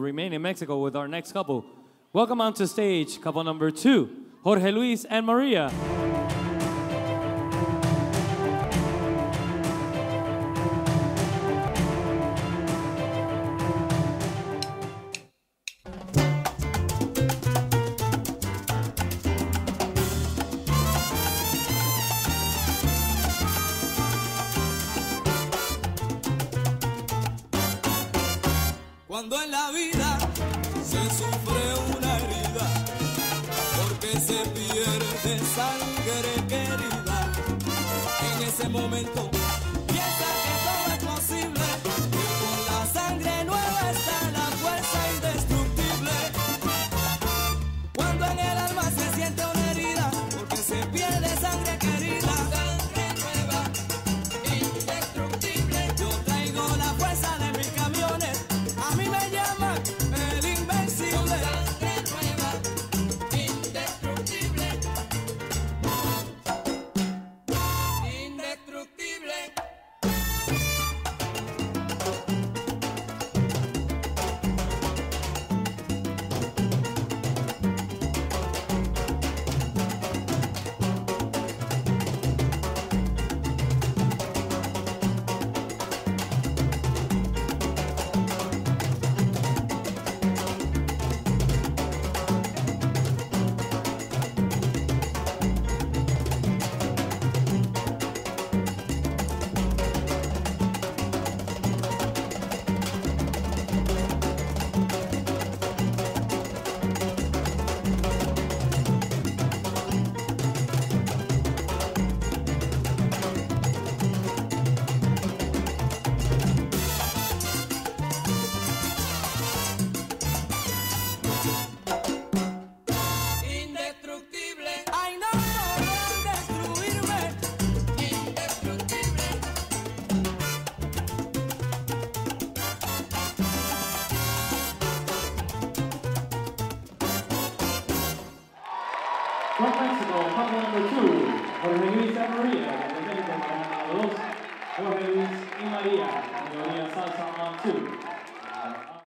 Remain in Mexico with our next couple. Welcome onto stage, couple number two, Jorge Luis and Maria. Cuando en la vida se sufre una herida, porque se pierde sangre querida, en ese momento From Mexico, couple number two, Jorge Luis and Maria. Representing Jorge Luis y María. and Maria Salsa on two.